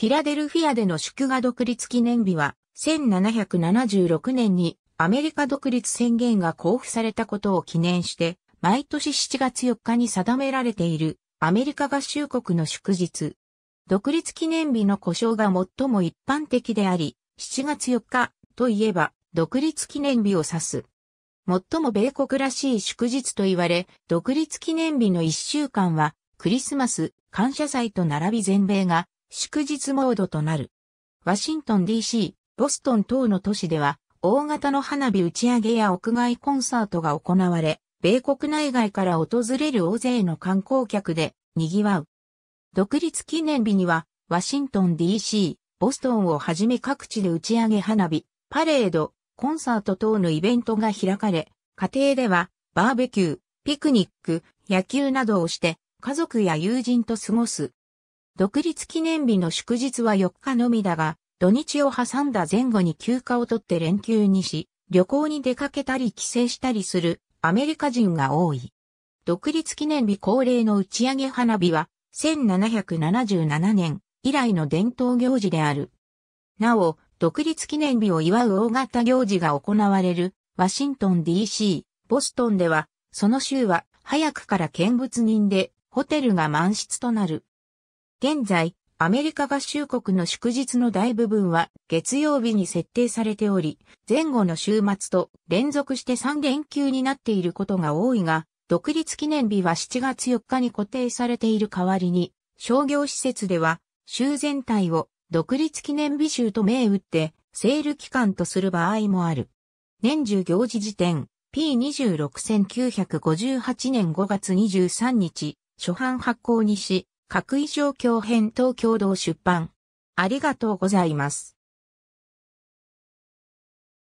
フィラデルフィアでの祝賀独立記念日は、1776年にアメリカ独立宣言が交付されたことを記念して、毎年7月4日に定められているアメリカ合衆国の祝日。独立記念日の故障が最も一般的であり、7月4日といえば独立記念日を指す。最も米国らしい祝日と言われ、独立記念日の1週間はクリスマス、感謝祭と並び全米が祝日モードとなる。ワシントン DC、ボストン等の都市では大型の花火打ち上げや屋外コンサートが行われ、米国内外から訪れる大勢の観光客で賑わう。独立記念日には、ワシントン DC、ボストンをはじめ各地で打ち上げ花火、パレード、コンサート等のイベントが開かれ、家庭ではバーベキュー、ピクニック、野球などをして家族や友人と過ごす。独立記念日の祝日は4日のみだが、土日を挟んだ前後に休暇を取って連休にし、旅行に出かけたり帰省したりするアメリカ人が多い。独立記念日恒例の打ち上げ花火は1777年以来の伝統行事である。なお、独立記念日を祝う大型行事が行われるワシントン DC、ボストンでは、その週は早くから見物人でホテルが満室となる。現在、アメリカ合衆国の祝日の大部分は月曜日に設定されており、前後の週末と連続して3連休になっていることが多いが、独立記念日は7月4日に固定されている代わりに、商業施設では週全体を独立記念日週と銘打ってセール期間とする場合もある。年中行事時点 P26958 年5月23日、初版発行にし、各位状況編と共同出版。ありがとうございます。